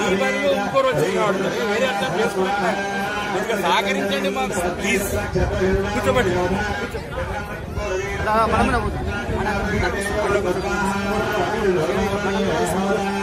నిర్మల్ని ఇంకోరు వచ్చేవాడు వేరే అర్థం చేసుకున్నా ఇంకా సహకరించండి మాకు ప్లీజ్ కూర్చోబడి మనం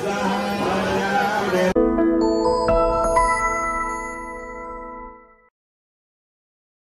स्वाहा।